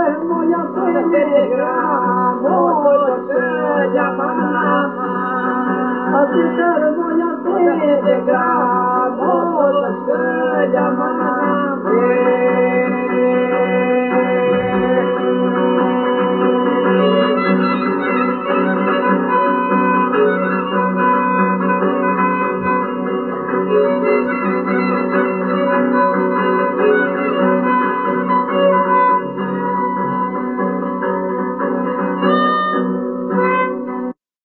enfermo, ya Así